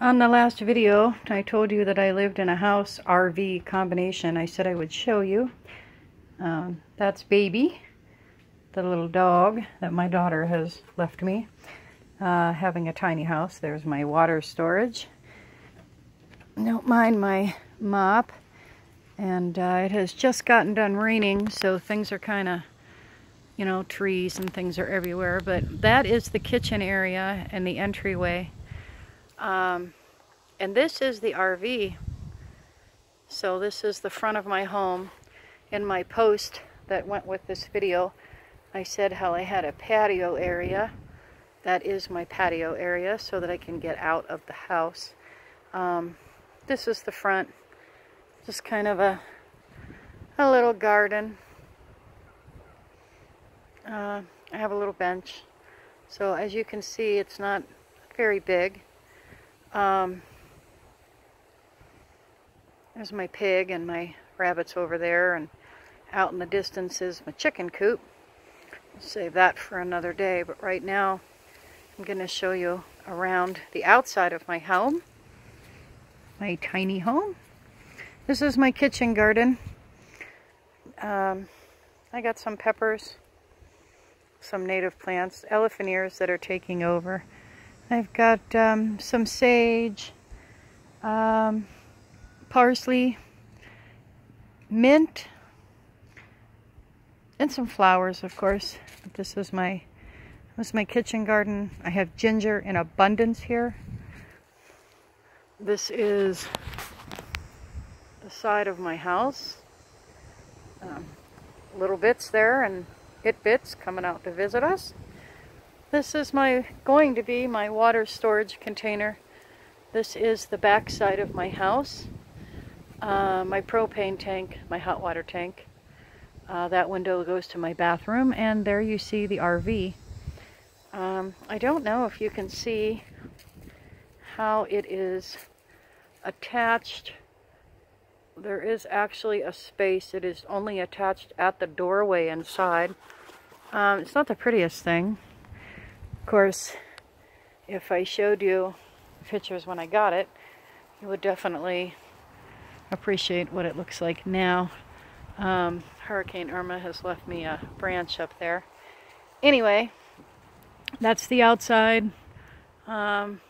On the last video, I told you that I lived in a house RV combination. I said I would show you. Um, that's Baby, the little dog that my daughter has left me, uh, having a tiny house. There's my water storage. Don't mind my mop. And uh, it has just gotten done raining, so things are kind of, you know, trees and things are everywhere. But that is the kitchen area and the entryway. Um, and this is the RV. So this is the front of my home. In my post that went with this video, I said how I had a patio area. That is my patio area so that I can get out of the house. Um, this is the front. Just kind of a, a little garden. Uh, I have a little bench. So as you can see, it's not very big. Um, there's my pig and my rabbits over there, and out in the distance is my chicken coop. Save that for another day, but right now I'm going to show you around the outside of my home, my tiny home. This is my kitchen garden. Um, I got some peppers, some native plants, elephant ears that are taking over. I've got um, some sage, um, parsley, mint, and some flowers, of course. This is my this is my kitchen garden. I have ginger in abundance here. This is the side of my house. Um, little bits there and it bits coming out to visit us. This is my going to be my water storage container. This is the back side of my house. Uh, my propane tank, my hot water tank. Uh, that window goes to my bathroom and there you see the RV. Um, I don't know if you can see how it is attached. There is actually a space. It is only attached at the doorway inside. Um, it's not the prettiest thing course, if I showed you pictures when I got it, you would definitely appreciate what it looks like now. Um, Hurricane Irma has left me a branch up there. Anyway, that's the outside. Um,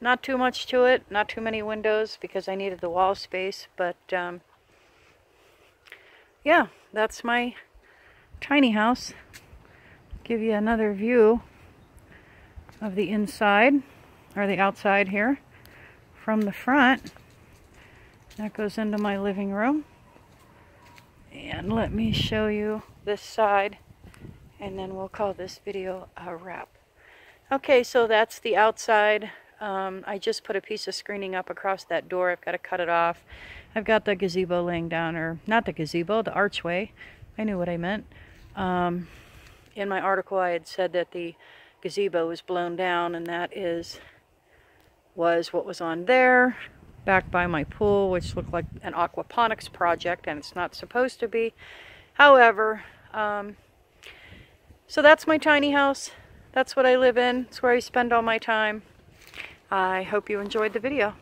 not too much to it, not too many windows because I needed the wall space, but um, yeah, that's my tiny house give you another view of the inside or the outside here from the front. That goes into my living room. And let me show you this side and then we'll call this video a wrap. Okay, so that's the outside. Um, I just put a piece of screening up across that door. I've got to cut it off. I've got the gazebo laying down, or not the gazebo, the archway. I knew what I meant. Um, in my article I had said that the gazebo was blown down and that is was what was on there. Back by my pool which looked like an aquaponics project and it's not supposed to be. However um, so that's my tiny house. That's what I live in. It's where I spend all my time. I hope you enjoyed the video